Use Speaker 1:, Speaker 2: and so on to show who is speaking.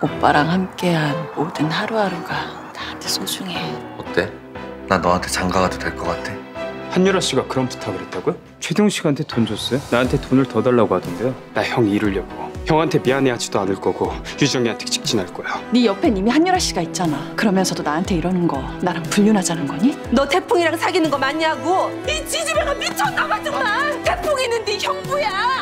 Speaker 1: 오빠랑 함께한 모든 하루하루가 나한테 소중해.
Speaker 2: 어때? 나 너한테 장가 가도 될 것 같아?
Speaker 3: 한유라 씨가 그런 부탁을 했다고요? 최동 씨한테 돈 줬어요? 나한테 돈을 더 달라고 하던데요. 나형 잃으려고. 형한테 미안해하지도 않을 거고 유정이한테 직진할 거야.
Speaker 1: 네 옆엔 이미 한유라 씨가 있잖아. 그러면서도 나한테 이러는 거 나랑 불륜하자는 거니?
Speaker 4: 너 태풍이랑 사귀는 거 맞냐고? 이 지지배가 미쳤나 봐 정말. 태풍이는 네 형부야.